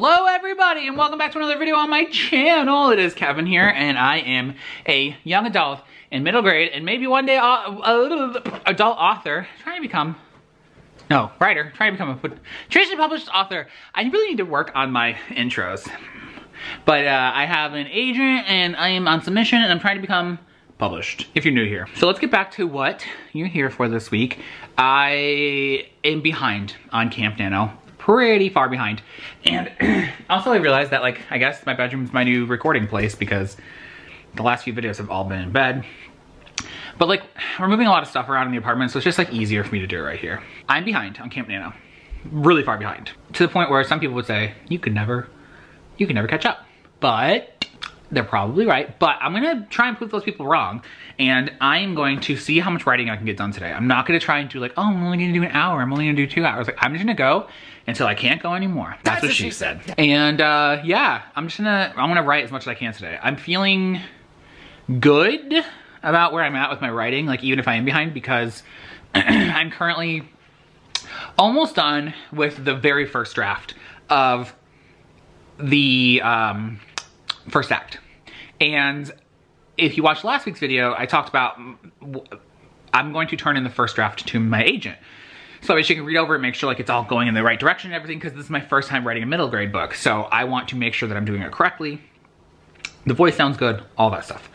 Hello everybody and welcome back to another video on my channel. It is Kevin here and I am a young adult in middle grade and maybe one day a, a adult author trying to become, no, writer, trying to become a traditionally published author. I really need to work on my intros. But uh, I have an agent and I am on submission and I'm trying to become published if you're new here. So let's get back to what you're here for this week. I am behind on Camp Nano pretty far behind. And also I realized that like, I guess my bedroom is my new recording place because the last few videos have all been in bed. But like, we're moving a lot of stuff around in the apartment, so it's just like easier for me to do it right here. I'm behind on Camp Nano, really far behind. To the point where some people would say, you could never, you could never catch up. But they're probably right, but I'm gonna try and prove those people wrong. And I'm going to see how much writing I can get done today. I'm not gonna try and do like, oh, I'm only gonna do an hour. I'm only gonna do two hours. Like, I'm just gonna go until I can't go anymore. That's, That's what, she said. said. And uh, yeah, I'm just gonna, I'm gonna write as much as I can today. I'm feeling good about where I'm at with my writing, like even if I am behind, because I'm currently almost done with the very first draft of the um, first act. And if you watched last week's video, I talked about I'm going to turn in the first draft to my agent. So she can read over it, make sure like it's all going in the right direction and everything, because this is my first time writing a middle grade book. So I want to make sure that I'm doing it correctly. The voice sounds good, all that stuff.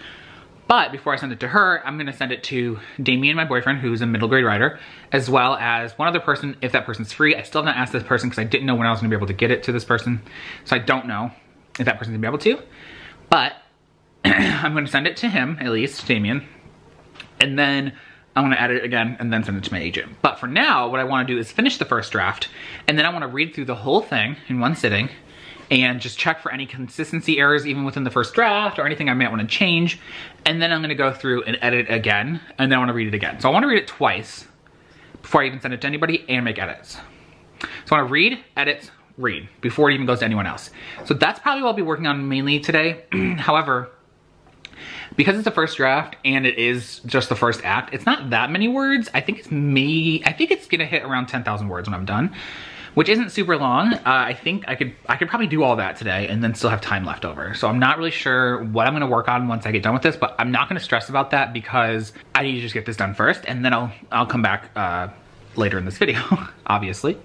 But before I send it to her, I'm gonna send it to Damien, my boyfriend, who's a middle grade writer, as well as one other person, if that person's free. I still have not asked this person because I didn't know when I was gonna be able to get it to this person. So I don't know if that person's gonna be able to. But I'm gonna send it to him, at least, Damien. And then I'm gonna edit it again and then send it to my agent. But for now, what I wanna do is finish the first draft and then I wanna read through the whole thing in one sitting and just check for any consistency errors even within the first draft or anything I might wanna change. And then I'm gonna go through and edit it again and then I wanna read it again. So I wanna read it twice before I even send it to anybody and make edits. So I wanna read, edit, read before it even goes to anyone else. So that's probably what I'll be working on mainly today. However, because it's the first draft and it is just the first act, it's not that many words. I think it's me, I think it's gonna hit around 10,000 words when I'm done, which isn't super long. Uh, I think I could I could probably do all that today and then still have time left over. So I'm not really sure what I'm gonna work on once I get done with this, but I'm not gonna stress about that because I need to just get this done first and then I'll, I'll come back uh, later in this video, obviously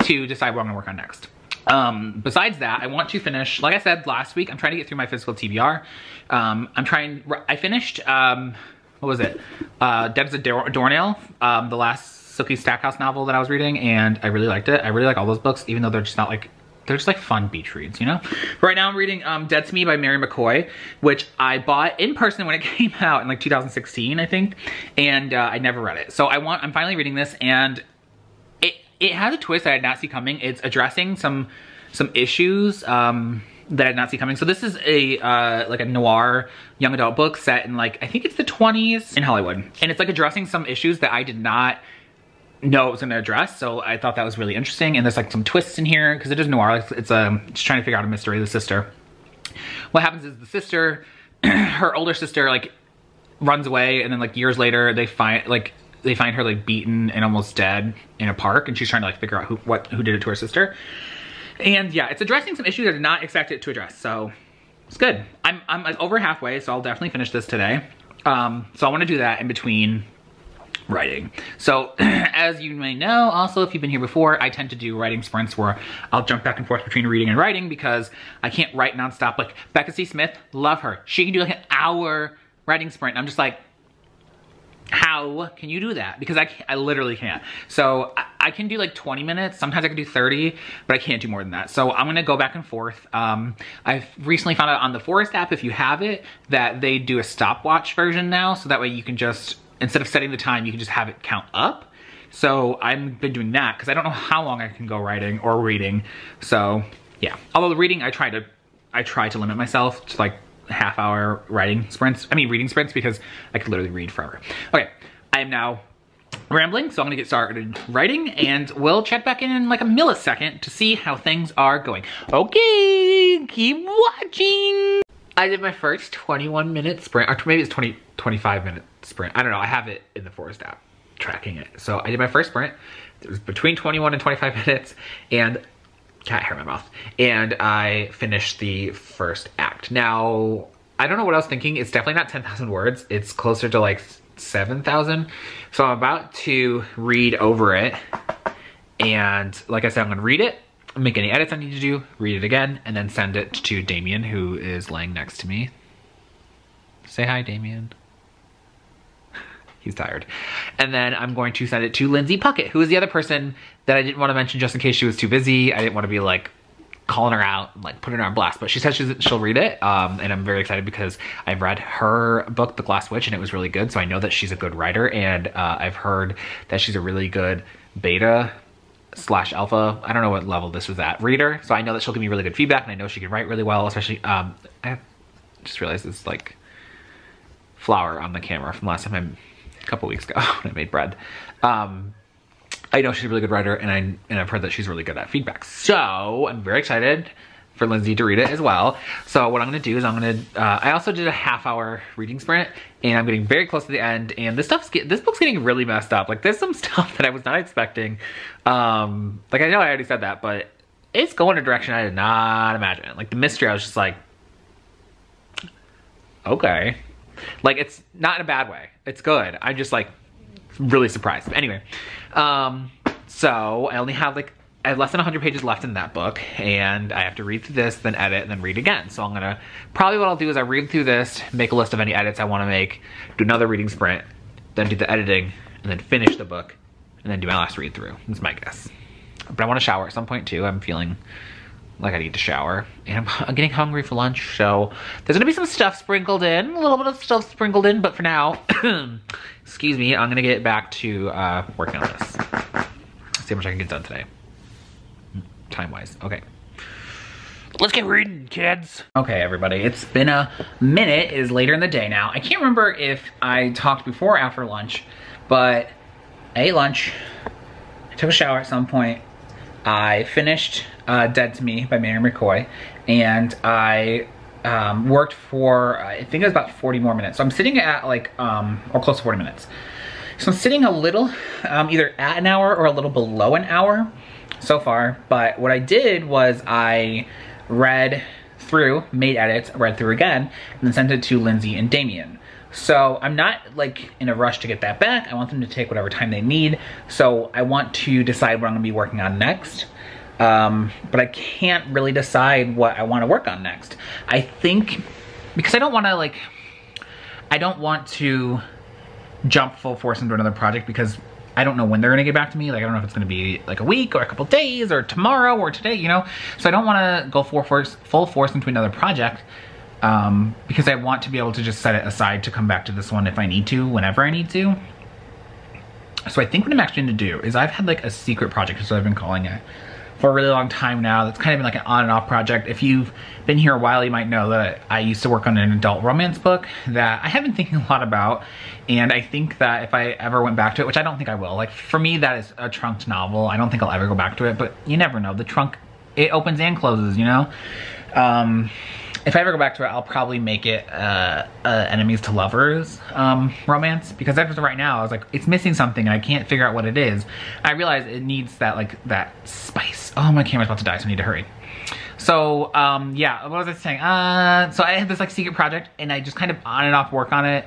to decide what I'm gonna work on next. Um, besides that, I want to finish, like I said last week, I'm trying to get through my physical TBR. Um, I'm trying, I finished, um, what was it? Uh, Dead as a Doornail, um, the last Sookie Stackhouse novel that I was reading, and I really liked it. I really like all those books, even though they're just not like, they're just like fun beach reads, you know? Right now I'm reading um, Dead to Me by Mary McCoy, which I bought in person when it came out in like 2016, I think, and uh, I never read it. So I want, I'm finally reading this, and it has a twist that I did not see coming. It's addressing some some issues um, that I did not see coming. So this is a uh, like a noir young adult book set in like, I think it's the 20s in Hollywood. And it's like addressing some issues that I did not know it was gonna address. So I thought that was really interesting. And there's like some twists in here because it is noir. It's, it's um, just trying to figure out a mystery of the sister. What happens is the sister, her older sister like runs away and then like years later they find like they find her like beaten and almost dead in a park and she's trying to like figure out who what who did it to her sister. And yeah, it's addressing some issues I did not expect it to address. So it's good. I'm, I'm over halfway, so I'll definitely finish this today. Um, so I want to do that in between writing. So as you may know, also if you've been here before, I tend to do writing sprints where I'll jump back and forth between reading and writing because I can't write nonstop. Like Becca C. Smith, love her. She can do like an hour writing sprint. I'm just like, how can you do that? Because I, I literally can't. So I, I, can do like 20 minutes. Sometimes I can do 30, but I can't do more than that. So I'm gonna go back and forth. Um, I've recently found out on the Forest app, if you have it, that they do a stopwatch version now. So that way you can just, instead of setting the time, you can just have it count up. So I've been doing that because I don't know how long I can go writing or reading. So yeah, although the reading, I try to, I try to limit myself to like half hour writing sprints, I mean reading sprints because I could literally read forever. Okay, I am now rambling, so I'm gonna get started writing and we'll check back in in like a millisecond to see how things are going. Okay, keep watching. I did my first 21 minute sprint, or maybe it's 20, 25 minute sprint. I don't know, I have it in the Forest app tracking it. So I did my first sprint. It was between 21 and 25 minutes and cat hair in my mouth. And I finished the first act. Now, I don't know what I was thinking. It's definitely not 10,000 words. It's closer to like 7,000. So I'm about to read over it. And like I said, I'm gonna read it, make any edits I need to do, read it again, and then send it to Damien, who is laying next to me. Say hi, Damien. He's tired. And then I'm going to send it to Lindsay Puckett, who is the other person that I didn't want to mention just in case she was too busy. I didn't want to be like calling her out, like putting her on blast, but she said she's, she'll read it. Um, and I'm very excited because I've read her book, The Glass Witch, and it was really good. So I know that she's a good writer and uh, I've heard that she's a really good beta slash alpha. I don't know what level this was at reader. So I know that she'll give me really good feedback and I know she can write really well, especially, um, I just realized it's like flour on the camera from last time I couple weeks ago when I made bread. Um, I know she's a really good writer and I and I've heard that she's really good at feedback. So I'm very excited for Lindsay to read it as well. So what I'm gonna do is I'm gonna, uh, I also did a half hour reading sprint and I'm getting very close to the end and this stuff's, get, this book's getting really messed up. Like there's some stuff that I was not expecting. Um, like I know I already said that, but it's going a direction I did not imagine. Like the mystery, I was just like, okay. Like it's not in a bad way. It's good. I'm just like really surprised. But anyway, um, so I only have like I have less than 100 pages left in that book and I have to read through this, then edit, and then read again. So I'm gonna, probably what I'll do is I read through this, make a list of any edits I wanna make, do another reading sprint, then do the editing, and then finish the book, and then do my last read through. That's my guess. But I wanna shower at some point too. I'm feeling like I need to shower. And I'm, I'm, getting hungry for lunch, so there's gonna be some stuff sprinkled in, a little bit of stuff sprinkled in, but for now, excuse me, I'm gonna get back to uh, working on this. see how much I can get done today time-wise. Okay. Let's get reading, kids. Okay, everybody, it's been a minute. It is later in the day now. I can't remember if I talked before or after lunch, but I ate lunch, I took a shower at some point, I finished uh, Dead to Me by Mary McCoy, and I um, worked for, I think it was about 40 more minutes. So I'm sitting at like, um, or close to 40 minutes. So I'm sitting a little, um, either at an hour or a little below an hour so far. But what I did was I read through, made edits, read through again, and then sent it to Lindsay and Damien. So I'm not like in a rush to get that back. I want them to take whatever time they need. So I want to decide what I'm gonna be working on next. Um, but I can't really decide what I wanna work on next. I think, because I don't wanna like, I don't want to jump full force into another project because I don't know when they're gonna get back to me. Like, I don't know if it's gonna be like a week or a couple days or tomorrow or today, you know? So I don't wanna go full force, full force into another project um, because I want to be able to just set it aside to come back to this one if I need to, whenever I need to. So I think what I'm actually gonna do is I've had like a secret project, so I've been calling it, for a really long time now. That's kind of been like an on and off project. If you've been here a while, you might know that I used to work on an adult romance book that I have been thinking a lot about. And I think that if I ever went back to it, which I don't think I will, like for me, that is a trunked novel. I don't think I'll ever go back to it, but you never know. The trunk, it opens and closes, you know? Um, if I ever go back to it, I'll probably make it uh, uh, enemies to lovers um, romance because right now, I was like, it's missing something and I can't figure out what it is. I realize it needs that like that spice. Oh, my camera's about to die, so I need to hurry. So um, yeah, what was I saying? Uh, so I had this like secret project and I just kind of on and off work on it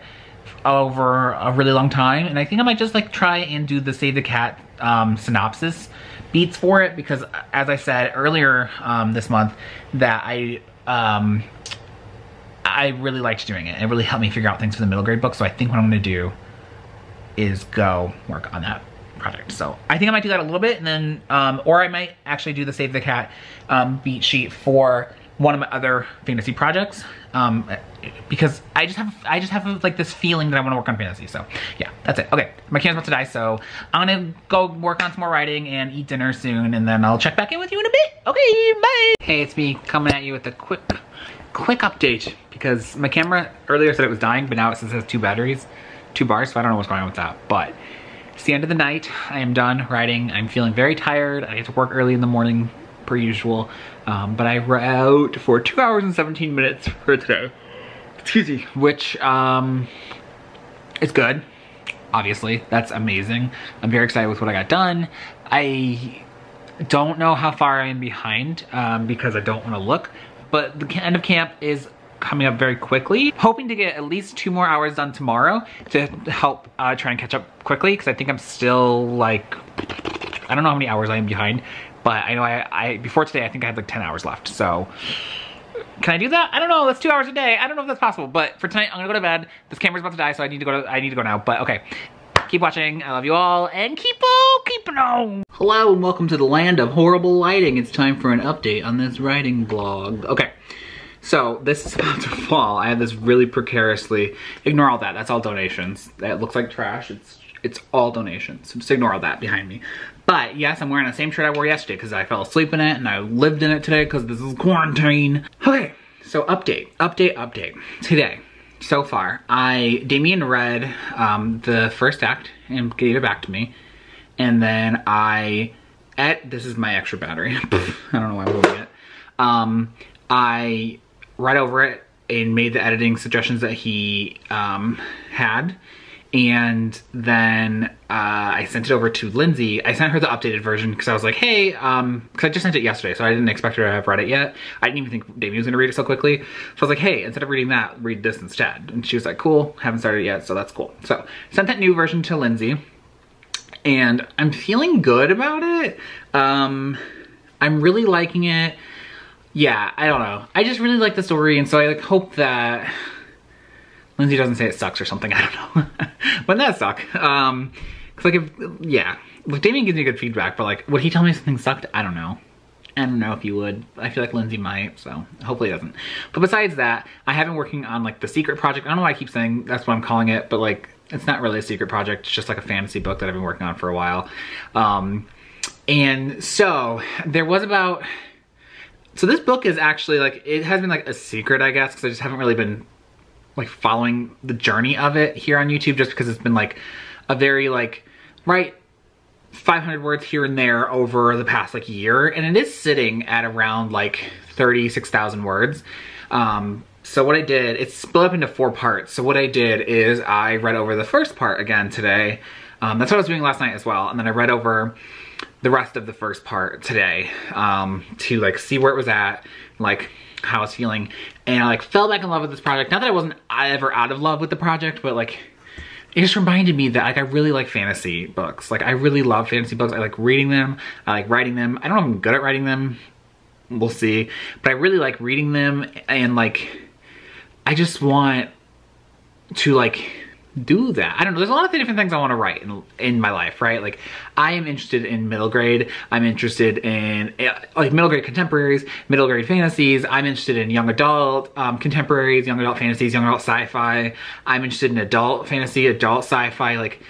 over a really long time. And I think I might just like try and do the Save the Cat um, synopsis beats for it because as I said earlier um, this month that I um, I really liked doing it. It really helped me figure out things for the middle grade book. So I think what I'm gonna do is go work on that project. So I think I might do that a little bit and then, um, or I might actually do the Save the Cat um, beat sheet for one of my other fantasy projects. Um, because I just have, I just have like this feeling that I wanna work on fantasy. So yeah, that's it. Okay, my camera's about to die. So I'm gonna go work on some more writing and eat dinner soon and then I'll check back in with you in a bit. Okay, bye. Hey, it's me coming at you with a quick, quick update because my camera earlier said it was dying, but now it says it has two batteries, two bars, so I don't know what's going on with that. But it's the end of the night. I am done writing. I'm feeling very tired. I have to work early in the morning per usual. Um, but I wrote for two hours and 17 minutes for today. Excuse me. Which um, is good, obviously. That's amazing. I'm very excited with what I got done. I Don't know how far I am behind um, because I don't want to look, but the end of camp is coming up very quickly. Hoping to get at least two more hours done tomorrow to help uh, try and catch up quickly because I think I'm still like, I don't know how many hours I am behind, but I know I, I before today I think I had like 10 hours left. So can I do that? I don't know. That's two hours a day. I don't know if that's possible. But for tonight, I'm gonna go to bed. This camera's about to die, so I need to go. To, I need to go now. But okay, keep watching. I love you all, and keep on keeping on. Hello, and welcome to the land of horrible lighting. It's time for an update on this writing blog. Okay. So this is about to fall. I have this really precariously, ignore all that, that's all donations. That looks like trash, it's it's all donations. Just ignore all that behind me. But yes, I'm wearing the same shirt I wore yesterday because I fell asleep in it and I lived in it today because this is quarantine. Okay, so update, update, update. Today, so far, I, Damien read um, the first act and gave it back to me. And then I, at, this is my extra battery. I don't know why I'm moving it. Um, I read over it and made the editing suggestions that he um, had. And then uh, I sent it over to Lindsay. I sent her the updated version because I was like, hey, because um, I just sent it yesterday, so I didn't expect her to have read it yet. I didn't even think Damien was gonna read it so quickly. So I was like, hey, instead of reading that, read this instead. And she was like, cool, haven't started yet, so that's cool. So sent that new version to Lindsay and I'm feeling good about it. Um, I'm really liking it yeah, I don't know. I just really like the story, and so I like hope that Lindsay doesn't say it sucks or something. I don't know, but that suck. Um, cause like if yeah, like Damien gives me good feedback, but like would he tell me something sucked? I don't know. I don't know if you would. I feel like Lindsay might, so hopefully it doesn't. But besides that, I have been working on like the secret project. I don't know why I keep saying that's what I'm calling it, but like it's not really a secret project. It's just like a fantasy book that I've been working on for a while. Um, and so there was about so this book is actually like, it has been like a secret, I guess, because I just haven't really been like following the journey of it here on YouTube just because it's been like a very like, right, 500 words here and there over the past like year. And it is sitting at around like 36,000 words. Um, so what I did, it's split up into four parts. So what I did is I read over the first part again today. Um, that's what I was doing last night as well. And then I read over the rest of the first part today um, to like see where it was at, like how I was feeling. And I like fell back in love with this project. Not that I wasn't ever out of love with the project, but like it just reminded me that like I really like fantasy books. Like I really love fantasy books. I like reading them. I like writing them. I don't know if I'm good at writing them. We'll see. But I really like reading them and like I just want to like do that. I don't know. There's a lot of different things I want to write in, in my life, right? Like I am interested in middle grade. I'm interested in eh, like middle grade contemporaries, middle grade fantasies. I'm interested in young adult um, contemporaries, young adult fantasies, young adult sci-fi. I'm interested in adult fantasy, adult sci-fi. Like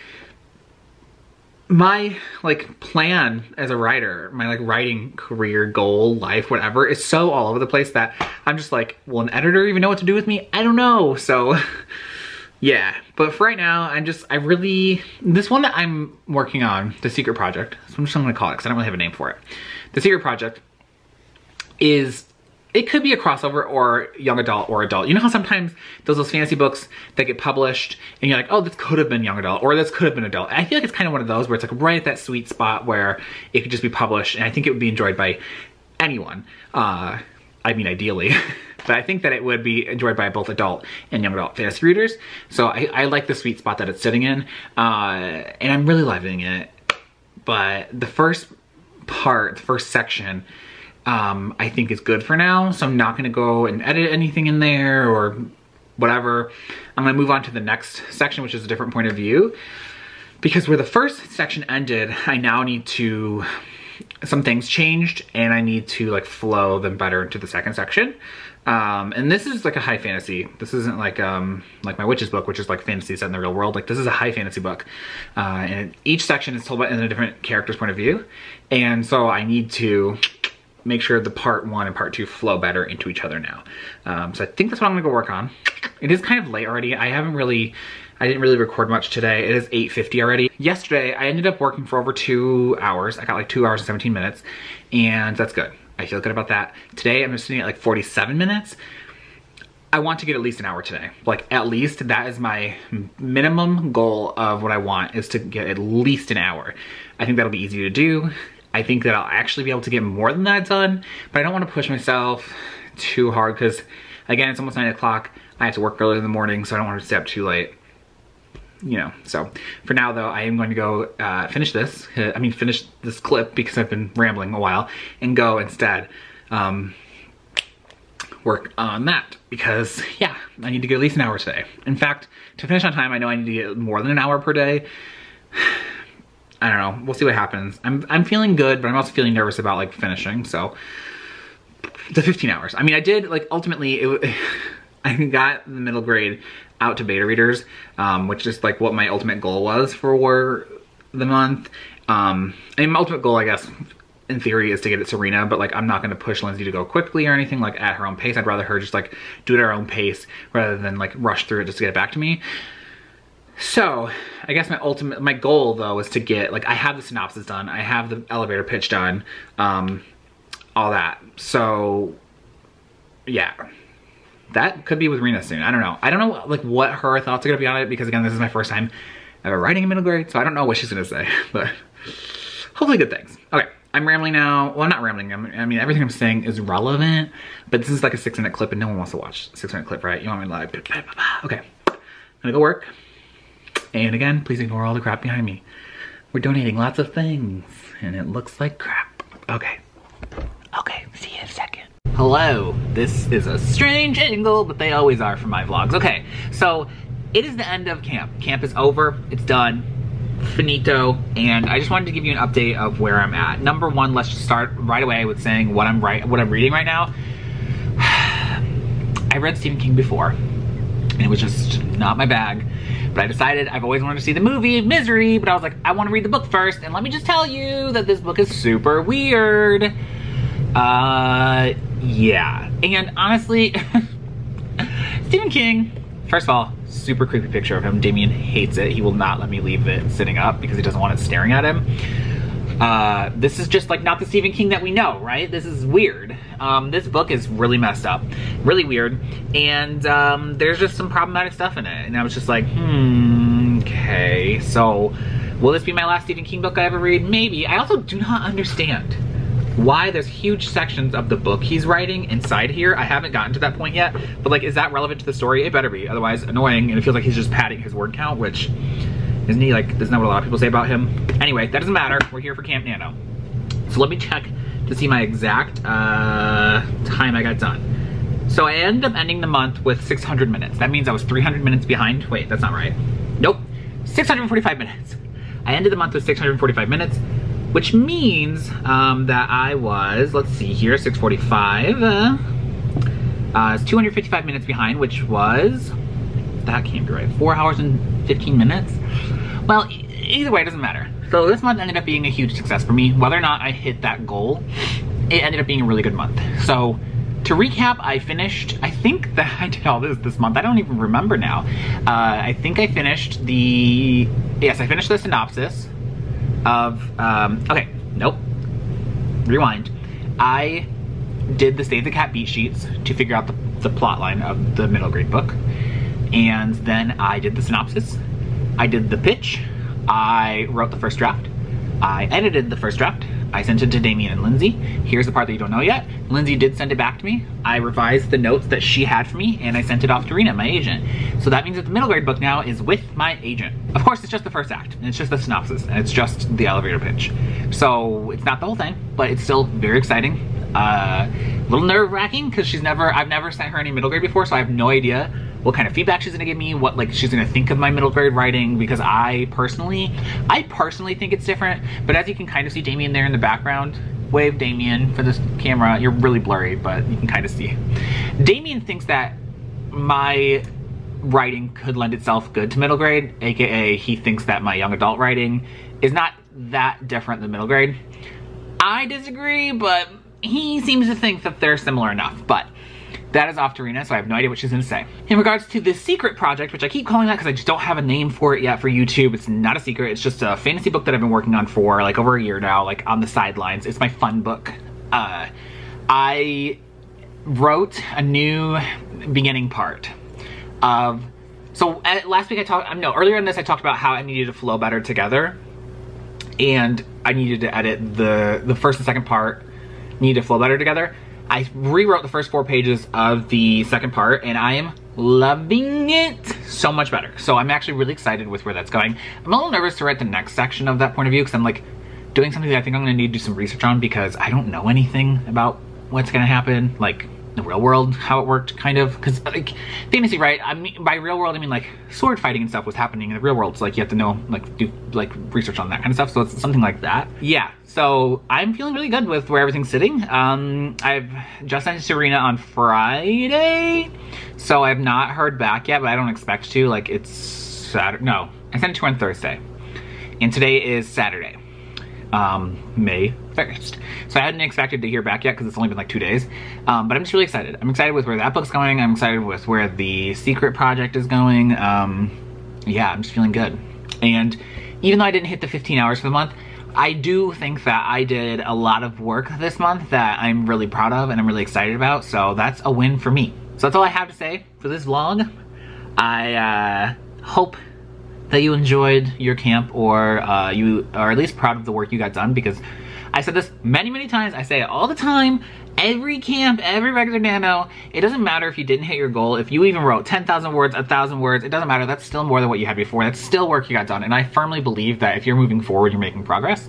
my like plan as a writer, my like writing career, goal, life, whatever is so all over the place that I'm just like, will an editor even know what to do with me? I don't know. So yeah, but for right now, I'm just, I really, this one that I'm working on, The Secret Project, so I'm just gonna call it because I don't really have a name for it. The Secret Project is, it could be a crossover or young adult or adult. You know how sometimes those those fantasy books that get published and you're like, oh, this could have been young adult or this could have been adult. I feel like it's kind of one of those where it's like right at that sweet spot where it could just be published and I think it would be enjoyed by anyone. Uh, I mean, ideally. but I think that it would be enjoyed by both adult and young adult fantasy readers. So I, I like the sweet spot that it's sitting in, uh, and I'm really loving it. But the first part, the first section, um, I think is good for now. So I'm not gonna go and edit anything in there or whatever. I'm gonna move on to the next section, which is a different point of view. Because where the first section ended, I now need to some things changed and I need to like flow them better into the second section. Um, and this is like a high fantasy. This isn't like um, like my witch's book, which is like fantasy set in the real world. Like this is a high fantasy book, uh, and each section is told in a different character's point of view. And so I need to make sure the part one and part two flow better into each other now. Um, so I think that's what I'm gonna go work on. It is kind of late already. I haven't really I didn't really record much today. It is 8.50 already. Yesterday, I ended up working for over two hours. I got like two hours and 17 minutes, and that's good. I feel good about that. Today, I'm just sitting at like 47 minutes. I want to get at least an hour today. Like at least that is my minimum goal of what I want is to get at least an hour. I think that'll be easy to do. I think that I'll actually be able to get more than that done, but I don't want to push myself too hard because again, it's almost nine o'clock. I have to work early in the morning, so I don't want to stay up too late. You know, so for now though, I am going to go uh, finish this. Uh, I mean, finish this clip because I've been rambling a while and go instead um, work on that because yeah, I need to get at least an hour today. In fact, to finish on time, I know I need to get more than an hour per day. I don't know. We'll see what happens. I'm I'm feeling good, but I'm also feeling nervous about like finishing. So the 15 hours. I mean, I did like ultimately it. I got the middle grade out to beta readers, um, which is like what my ultimate goal was for the month. Um, and my ultimate goal, I guess, in theory, is to get it Serena, but like I'm not gonna push Lindsay to go quickly or anything like at her own pace. I'd rather her just like do it at her own pace rather than like rush through it just to get it back to me. So I guess my ultimate, my goal though is to get, like I have the synopsis done, I have the elevator pitch done, um, all that. So yeah, that could be with Rena soon. I don't know. I don't know like what her thoughts are gonna be on it because again, this is my first time ever writing in middle grade, so I don't know what she's gonna say, but hopefully good things. Okay, I'm rambling now. Well, I'm not rambling. I'm, i mean, everything I'm saying is relevant, but this is like a six minute clip and no one wants to watch a six minute clip, right? You want me to like, okay. I'm gonna go work. And again, please ignore all the crap behind me. We're donating lots of things and it looks like crap. Okay. Okay, see you in a second. Hello, this is a strange angle, but they always are for my vlogs. Okay, so it is the end of camp. Camp is over, it's done, finito, and I just wanted to give you an update of where I'm at. Number one, let's just start right away with saying what I'm right, what I'm reading right now. I read Stephen King before, and it was just not my bag. But I decided I've always wanted to see the movie Misery, but I was like, I want to read the book first, and let me just tell you that this book is super weird. Uh, yeah. And honestly, Stephen King, first of all, super creepy picture of him. Damien hates it. He will not let me leave it sitting up because he doesn't want it staring at him. Uh, this is just like not the Stephen King that we know, right? This is weird. Um, this book is really messed up, really weird, and um, there's just some problematic stuff in it. And I was just like, hmm, okay. So, will this be my last Stephen King book I ever read? Maybe. I also do not understand why there's huge sections of the book he's writing inside here. I haven't gotten to that point yet, but like, is that relevant to the story? It better be, otherwise annoying, and it feels like he's just padding his word count, which, isn't he like, isn't that what a lot of people say about him? Anyway, that doesn't matter, we're here for Camp Nano. So let me check to see my exact uh, time I got done. So I ended up ending the month with 600 minutes. That means I was 300 minutes behind. Wait, that's not right. Nope, 645 minutes. I ended the month with 645 minutes which means um, that I was, let's see here, 645. Uh, uh, it's 255 minutes behind, which was, that can't be right, four hours and 15 minutes? Well, either way, it doesn't matter. So this month ended up being a huge success for me. Whether or not I hit that goal, it ended up being a really good month. So to recap, I finished, I think that I did all this this month. I don't even remember now. Uh, I think I finished the, yes, I finished the synopsis of, um, okay, nope, rewind. I did the Save the Cat beat sheets to figure out the, the plot line of the middle grade book. And then I did the synopsis. I did the pitch. I wrote the first draft. I edited the first draft. I sent it to Damien and Lindsay. Here's the part that you don't know yet. Lindsay did send it back to me. I revised the notes that she had for me and I sent it off to Rena, my agent. So that means that the middle grade book now is with my agent. Of course, it's just the first act and it's just the synopsis and it's just the elevator pitch. So it's not the whole thing, but it's still very exciting. Uh, a little nerve wracking because she's never, I've never sent her any middle grade before, so I have no idea what kind of feedback she's gonna give me, what like she's gonna think of my middle grade writing, because I personally, I personally think it's different, but as you can kind of see Damien there in the background, wave Damien for this camera, you're really blurry, but you can kind of see. Damien thinks that my writing could lend itself good to middle grade, aka he thinks that my young adult writing is not that different than middle grade. I disagree, but he seems to think that they're similar enough, but that is off to Rena, so I have no idea what she's gonna say. In regards to the secret project, which I keep calling that because I just don't have a name for it yet for YouTube. It's not a secret, it's just a fantasy book that I've been working on for like over a year now, like on the sidelines. It's my fun book. Uh, I wrote a new beginning part of, so uh, last week I talked, no, earlier in this I talked about how I needed to flow better together. And I needed to edit the, the first and second part needed to flow better together. I rewrote the first four pages of the second part and I am loving it so much better. So I'm actually really excited with where that's going. I'm a little nervous to write the next section of that point of view because I'm like doing something that I think I'm gonna need to do some research on because I don't know anything about what's gonna happen. Like the real world, how it worked, kind of. Because like fantasy, right? I mean, by real world, I mean like sword fighting and stuff was happening in the real world. So like you have to know, like do like research on that kind of stuff. So it's something like that. Yeah. So I'm feeling really good with where everything's sitting. Um, I've just sent Serena on Friday, so I've not heard back yet, but I don't expect to. Like it's Saturday. No, I sent it to her on Thursday, and today is Saturday um, May 1st. So I hadn't expected to hear back yet because it's only been like two days. Um, but I'm just really excited. I'm excited with where that book's going. I'm excited with where the secret project is going. Um, yeah, I'm just feeling good. And even though I didn't hit the 15 hours for the month, I do think that I did a lot of work this month that I'm really proud of and I'm really excited about. So that's a win for me. So that's all I have to say for this vlog. I uh, hope that you enjoyed your camp or uh, you are at least proud of the work you got done because I said this many, many times. I say it all the time. Every camp, every regular nano, it doesn't matter if you didn't hit your goal. If you even wrote 10,000 words, 1,000 words, it doesn't matter. That's still more than what you had before. That's still work you got done. And I firmly believe that if you're moving forward, you're making progress.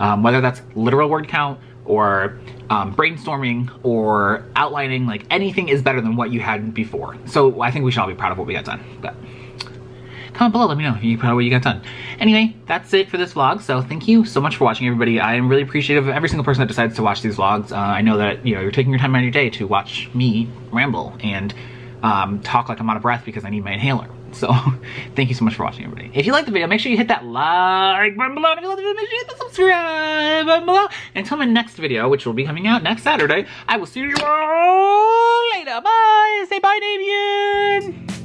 Um, whether that's literal word count or um, brainstorming or outlining, like anything is better than what you had before. So I think we should all be proud of what we got done. But comment below, let me know you, what you got done. Anyway, that's it for this vlog, so thank you so much for watching, everybody. I am really appreciative of every single person that decides to watch these vlogs. Uh, I know that, you know, you're taking your time out of your day to watch me ramble and um, talk like I'm out of breath because I need my inhaler. So, thank you so much for watching, everybody. If you liked the video, make sure you hit that like button below. And if you love the video, make sure you hit the subscribe button below. Until my next video, which will be coming out next Saturday, I will see you all later. Bye. Say bye, Damien.